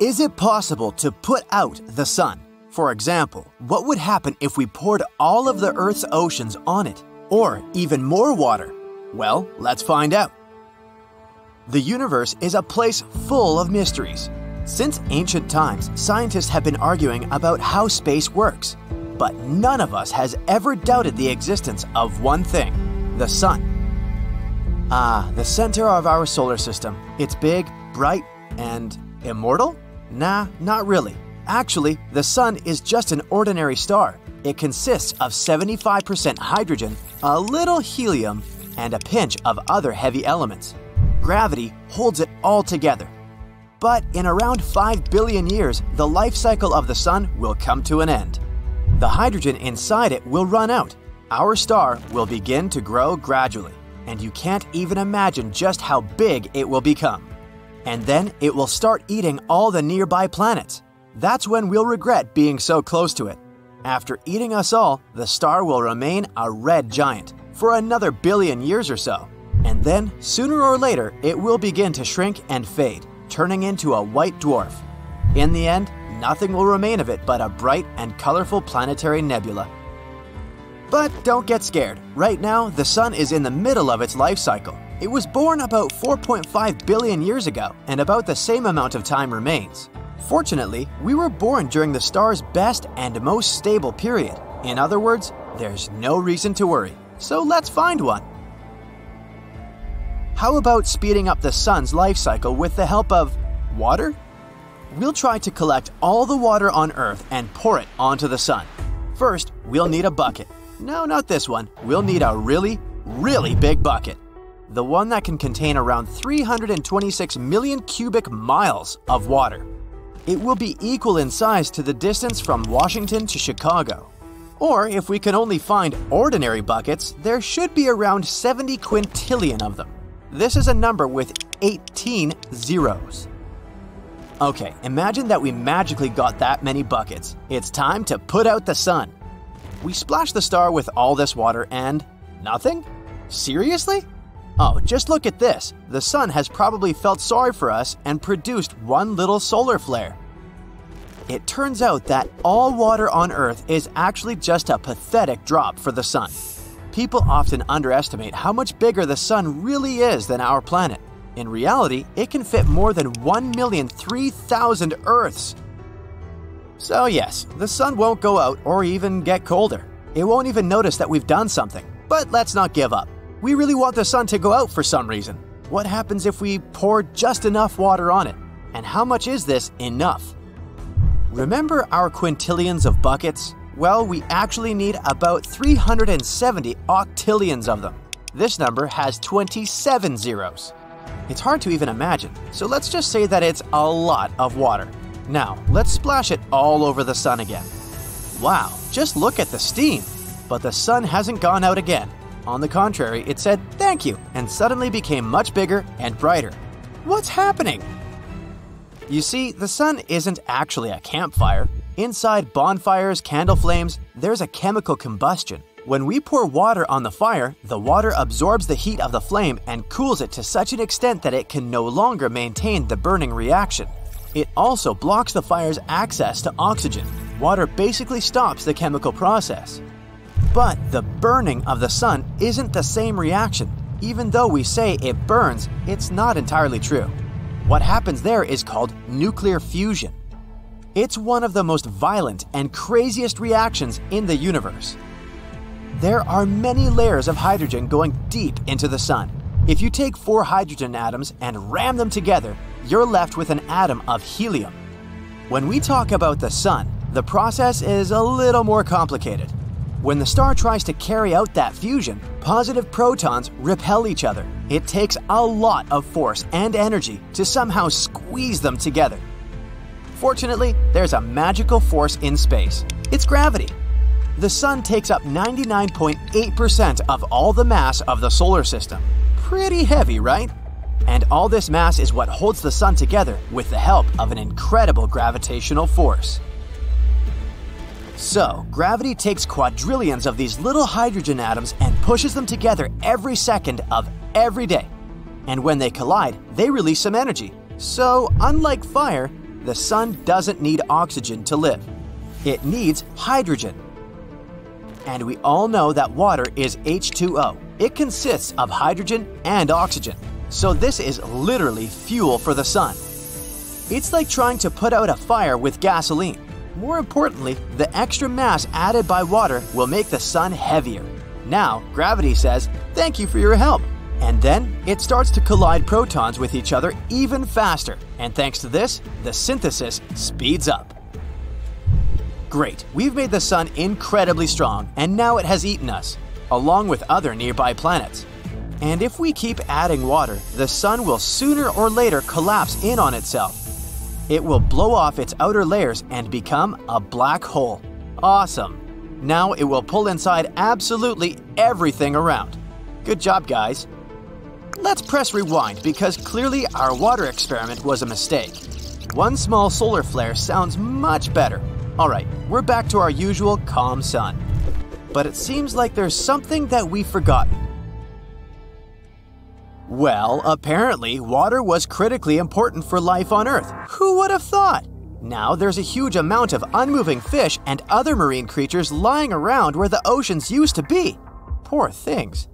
Is it possible to put out the sun? For example, what would happen if we poured all of the Earth's oceans on it? Or even more water? Well, let's find out. The universe is a place full of mysteries. Since ancient times, scientists have been arguing about how space works. But none of us has ever doubted the existence of one thing the sun. Ah, the center of our solar system. It's big, bright, and immortal? Nah, not really. Actually, the sun is just an ordinary star. It consists of 75% hydrogen, a little helium, and a pinch of other heavy elements. Gravity holds it all together. But in around 5 billion years, the life cycle of the sun will come to an end. The hydrogen inside it will run out. Our star will begin to grow gradually, and you can't even imagine just how big it will become. And then it will start eating all the nearby planets. That's when we'll regret being so close to it. After eating us all, the star will remain a red giant for another billion years or so. And then, sooner or later, it will begin to shrink and fade, turning into a white dwarf. In the end, nothing will remain of it but a bright and colorful planetary nebula. But don't get scared. Right now, the Sun is in the middle of its life cycle. It was born about 4.5 billion years ago, and about the same amount of time remains. Fortunately, we were born during the star's best and most stable period. In other words, there's no reason to worry. So let's find one. How about speeding up the sun's life cycle with the help of water? We'll try to collect all the water on Earth and pour it onto the sun. First, we'll need a bucket. No, not this one. We'll need a really, really big bucket. The one that can contain around 326 million cubic miles of water. It will be equal in size to the distance from Washington to Chicago. Or if we can only find ordinary buckets, there should be around 70 quintillion of them. This is a number with 18 zeros. Okay, imagine that we magically got that many buckets. It's time to put out the sun. We splash the star with all this water and nothing? Seriously? Oh, just look at this. The sun has probably felt sorry for us and produced one little solar flare. It turns out that all water on Earth is actually just a pathetic drop for the sun. People often underestimate how much bigger the sun really is than our planet. In reality, it can fit more than 1,003,000 Earths. So, yes, the sun won't go out or even get colder. It won't even notice that we've done something. But let's not give up. We really want the sun to go out for some reason. What happens if we pour just enough water on it? And how much is this enough? Remember our quintillions of buckets? Well, we actually need about 370 octillions of them. This number has 27 zeros. It's hard to even imagine, so let's just say that it's a lot of water. Now, let's splash it all over the sun again. Wow, just look at the steam! But the sun hasn't gone out again. On the contrary, it said thank you and suddenly became much bigger and brighter. What's happening? You see, the sun isn't actually a campfire. Inside bonfires, candle flames, there's a chemical combustion. When we pour water on the fire, the water absorbs the heat of the flame and cools it to such an extent that it can no longer maintain the burning reaction. It also blocks the fire's access to oxygen. Water basically stops the chemical process. But the burning of the sun isn't the same reaction. Even though we say it burns, it's not entirely true. What happens there is called nuclear fusion. It's one of the most violent and craziest reactions in the universe. There are many layers of hydrogen going deep into the sun. If you take four hydrogen atoms and ram them together, you're left with an atom of helium. When we talk about the sun, the process is a little more complicated. When the star tries to carry out that fusion, positive protons repel each other. It takes a lot of force and energy to somehow squeeze them together. Fortunately, there's a magical force in space. It's gravity. The sun takes up 99.8% of all the mass of the solar system. Pretty heavy, right? And all this mass is what holds the sun together with the help of an incredible gravitational force. So, gravity takes quadrillions of these little hydrogen atoms and pushes them together every second of every day. And when they collide, they release some energy. So, unlike fire, the sun doesn't need oxygen to live. It needs hydrogen. And we all know that water is H2O. It consists of hydrogen and oxygen. So this is literally fuel for the sun. It's like trying to put out a fire with gasoline. More importantly, the extra mass added by water will make the sun heavier. Now, gravity says, Thank you for your help. And then it starts to collide protons with each other even faster. And thanks to this, the synthesis speeds up. Great, we've made the sun incredibly strong, and now it has eaten us, along with other nearby planets. And if we keep adding water, the sun will sooner or later collapse in on itself. It will blow off its outer layers and become a black hole. Awesome! Now it will pull inside absolutely everything around. Good job, guys. Let's press rewind because clearly our water experiment was a mistake. One small solar flare sounds much better. Alright, we're back to our usual calm sun. But it seems like there's something that we've forgotten. Well, apparently, water was critically important for life on Earth. Who would have thought? Now there's a huge amount of unmoving fish and other marine creatures lying around where the oceans used to be. Poor things.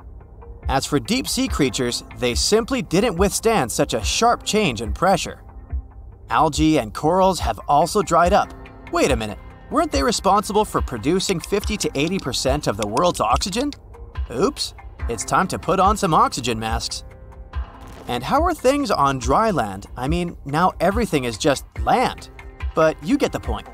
As for deep sea creatures, they simply didn't withstand such a sharp change in pressure. Algae and corals have also dried up. Wait a minute, weren't they responsible for producing 50 to 80% of the world's oxygen? Oops, it's time to put on some oxygen masks. And how are things on dry land? I mean, now everything is just land. But you get the point.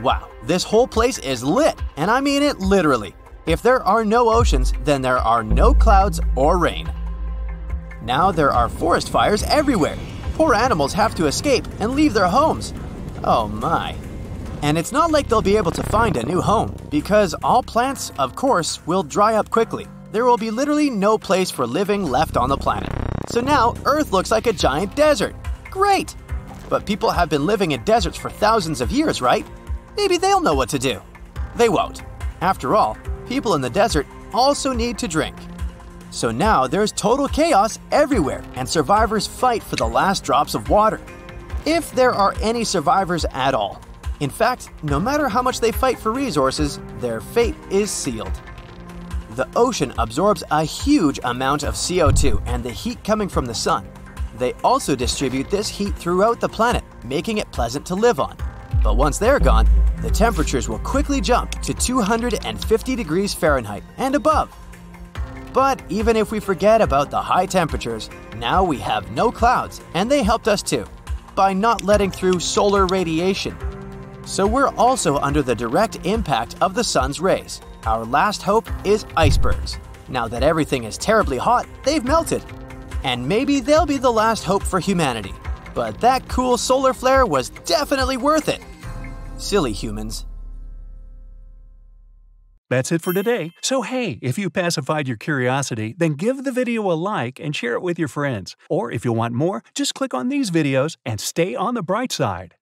Wow, this whole place is lit, and I mean it literally. If there are no oceans, then there are no clouds or rain. Now there are forest fires everywhere. Poor animals have to escape and leave their homes. Oh my. And it's not like they'll be able to find a new home, because all plants, of course, will dry up quickly. There will be literally no place for living left on the planet. So now Earth looks like a giant desert. Great! But people have been living in deserts for thousands of years, right? Maybe they'll know what to do. They won't. After all, people in the desert also need to drink. So now there's total chaos everywhere, and survivors fight for the last drops of water. If there are any survivors at all. In fact, no matter how much they fight for resources, their fate is sealed. The ocean absorbs a huge amount of CO2 and the heat coming from the sun. They also distribute this heat throughout the planet, making it pleasant to live on. But once they're gone, the temperatures will quickly jump to 250 degrees Fahrenheit and above. But even if we forget about the high temperatures, now we have no clouds, and they helped us too, by not letting through solar radiation. So we're also under the direct impact of the sun's rays. Our last hope is icebergs. Now that everything is terribly hot, they've melted. And maybe they'll be the last hope for humanity. But that cool solar flare was definitely worth it. Silly humans. That's it for today. So hey, if you pacified your curiosity, then give the video a like and share it with your friends. Or if you want more, just click on these videos and stay on the bright side.